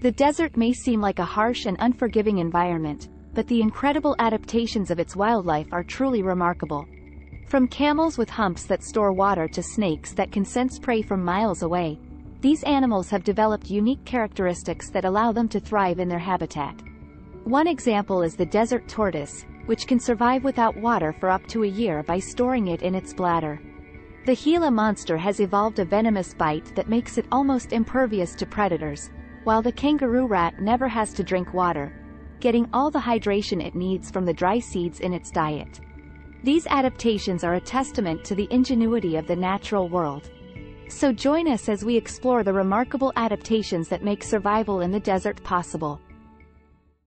The desert may seem like a harsh and unforgiving environment, but the incredible adaptations of its wildlife are truly remarkable. From camels with humps that store water to snakes that can sense prey from miles away, these animals have developed unique characteristics that allow them to thrive in their habitat. One example is the desert tortoise, which can survive without water for up to a year by storing it in its bladder. The Gila monster has evolved a venomous bite that makes it almost impervious to predators, while the kangaroo rat never has to drink water, getting all the hydration it needs from the dry seeds in its diet. These adaptations are a testament to the ingenuity of the natural world. So join us as we explore the remarkable adaptations that make survival in the desert possible.